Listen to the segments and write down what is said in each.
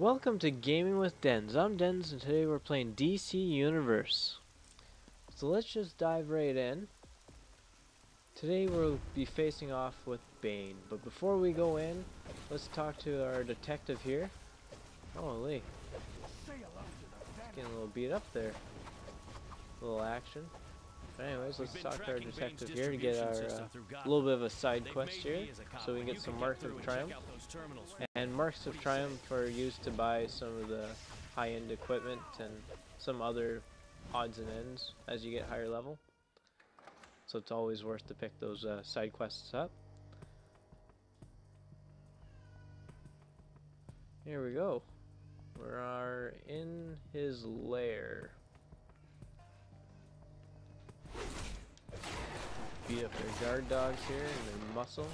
Welcome to Gaming with Denz. I'm Denz and today we're playing DC Universe. So let's just dive right in. Today we'll be facing off with Bane, but before we go in, let's talk to our detective here. Holy. Getting a little beat up there. A little action. But anyways, let's talk to our detective here to get our uh, little bit of a side quest here, so we can get some Marks of Triumph. And Marks of Triumph are used to buy some of the high-end equipment and some other odds and ends as you get higher level. So it's always worth to pick those uh, side quests up. Here we go. We are in his lair. Beat up their guard dogs here and their muscle.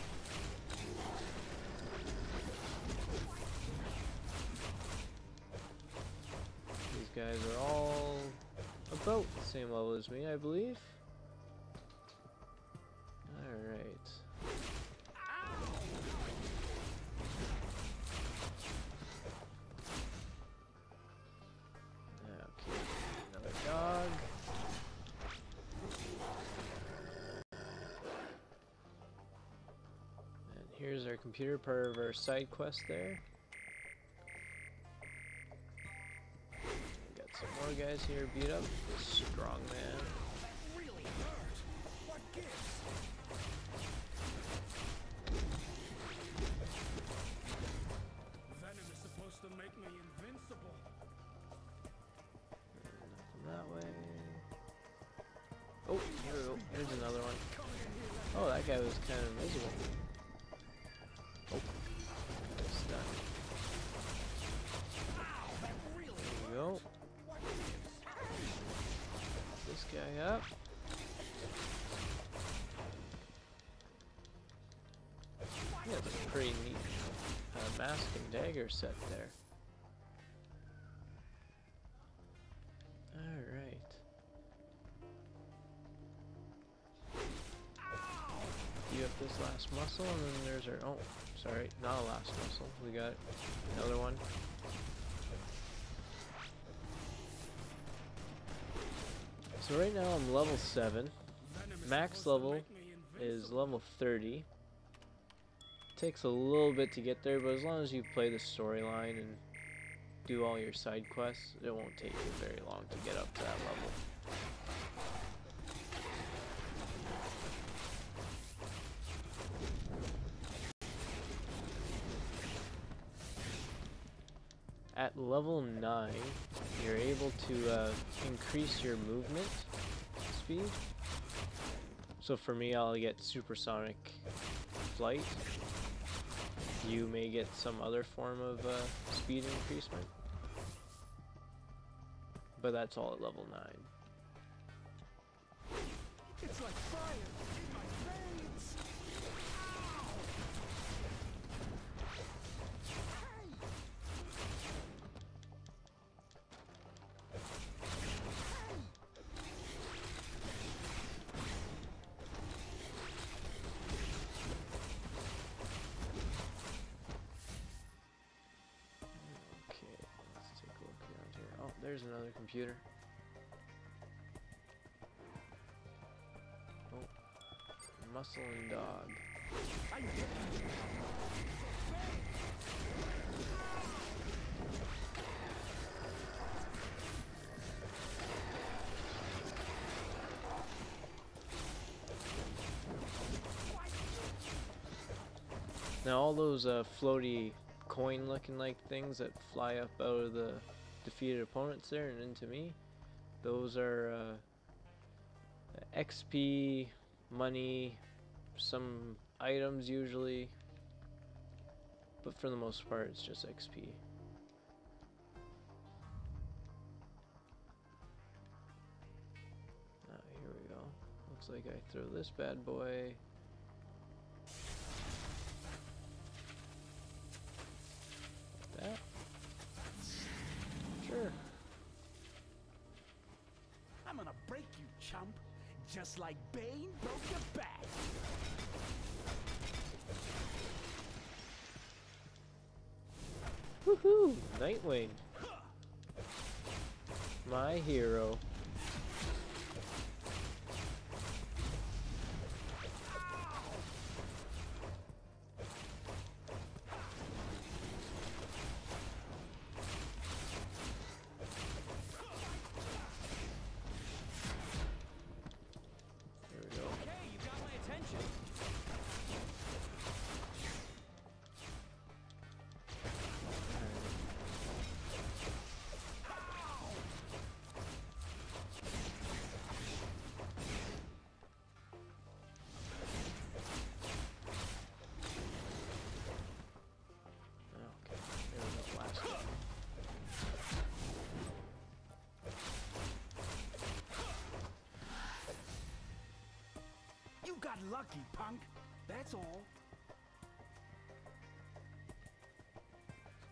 These guys are all about the same level as me, I believe. Our computer part of our side quest there. Got some more guys here beat up. This strong man. Venom is supposed to make me invincible. That way. Oh, here we go. Here's another one. Oh, that guy was kind of invisible. Guy up. Yeah, it's a pretty neat uh, mask and dagger set there. Alright. You have this last muscle, and then there's our. Oh, sorry, not a last muscle. We got another one. So right now I'm level 7. Max level is level 30. Takes a little bit to get there, but as long as you play the storyline and do all your side quests, it won't take you very long to get up to that level. At level 9, you're able to uh, increase your movement speed. So for me, I'll get supersonic flight. You may get some other form of uh, speed increasement. But that's all at level 9. There's another computer. Oh, and dog. Now all those uh, floaty coin looking like things that fly up out of the defeated opponents there and into me, those are uh, XP, money, some items usually, but for the most part it's just XP. Ah, here we go. Looks like I throw this bad boy. That? Sure. I'm gonna break you, chump. Just like Bane broke your back. Woohoo! Nightwing. My hero. Lucky, punk. That's all.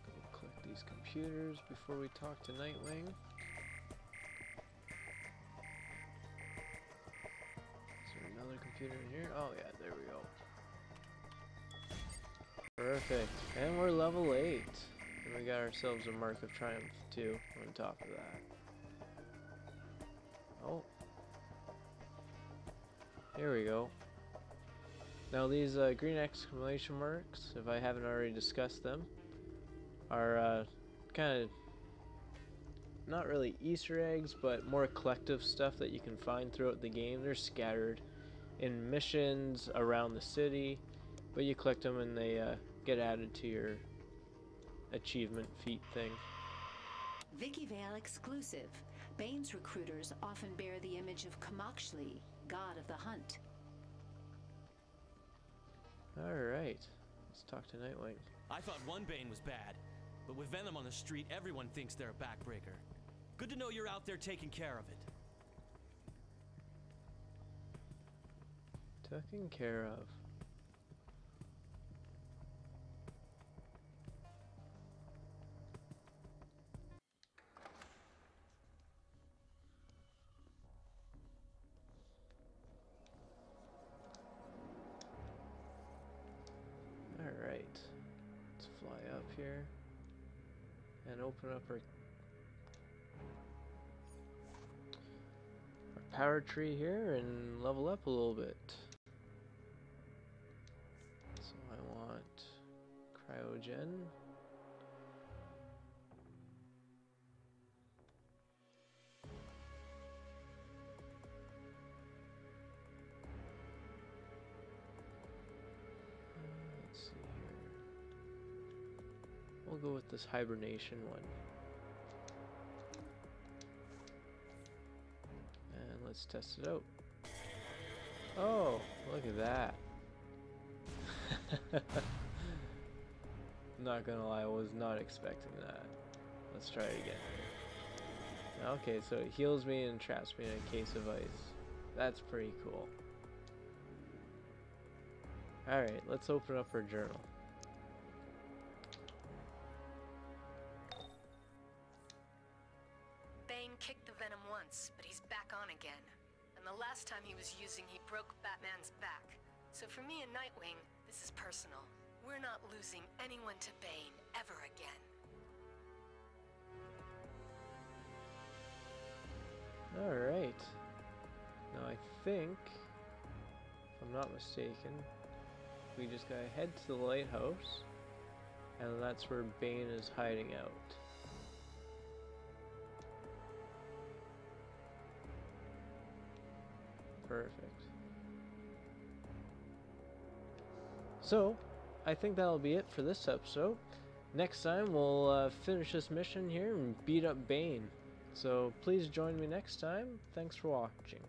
Go click these computers before we talk to Nightwing. Is there another computer in here? Oh yeah, there we go. Perfect. And we're level 8. And we got ourselves a Mark of Triumph too on top of that. Oh. Here we go. Now these uh, green exclamation marks, if I haven't already discussed them, are uh, kind of not really Easter eggs, but more collective stuff that you can find throughout the game. They're scattered in missions around the city, but you collect them and they uh, get added to your achievement feat thing. Vicki Vale exclusive. Bane's recruiters often bear the image of Camaxtli, god of the hunt. Alright, let's talk to Nightwing. I thought one Bane was bad, but with Venom on the street, everyone thinks they're a backbreaker. Good to know you're out there taking care of it. Taking care of. Up here and open up our our power tree here and level up a little bit. So I want cryogen. We'll go with this hibernation one. And let's test it out. Oh, look at that. not gonna lie, I was not expecting that. Let's try it again. Okay, so it heals me and traps me in a case of ice. That's pretty cool. Alright, let's open up our journal. Once, but he's back on again. And the last time he was using, he broke Batman's back. So for me and Nightwing, this is personal. We're not losing anyone to Bane ever again. Alright. Now I think, if I'm not mistaken, we just gotta head to the lighthouse, and that's where Bane is hiding out. Perfect. So, I think that'll be it for this episode. Next time, we'll uh, finish this mission here and beat up Bane. So please join me next time. Thanks for watching.